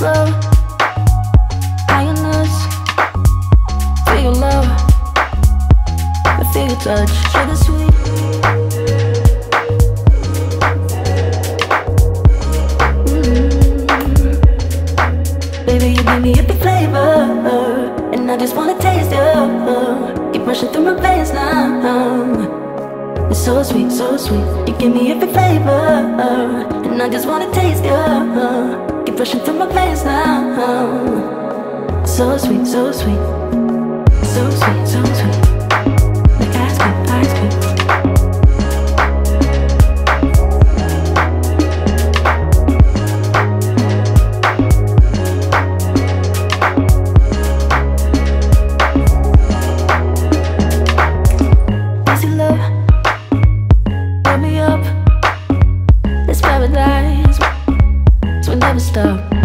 I lioness. Feel your love, I feel your touch, sugar sweet. Mm-hmm. baby. You give me up your flavor And I just wanna taste you Keep rushing through my veins now It's so sweet, so sweet You give me every flavor And I just wanna taste you Rushing through my veins now. So sweet, so sweet, so sweet, so sweet. Like ice cream, ice cream. Love, Put me up. Never stop.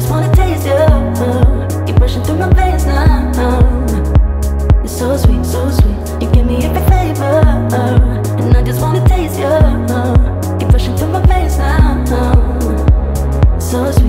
just wanna taste you. Keep rushing through my veins now. It's so sweet, so sweet. You give me every flavor, and I just wanna taste you. Keep rushing through my veins now. It's so sweet.